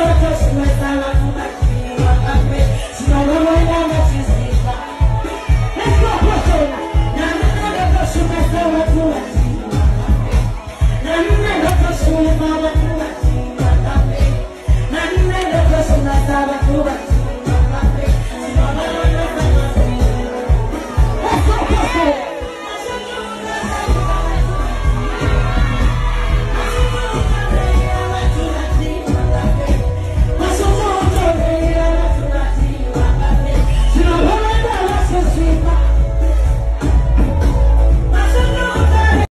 your just lifestyle and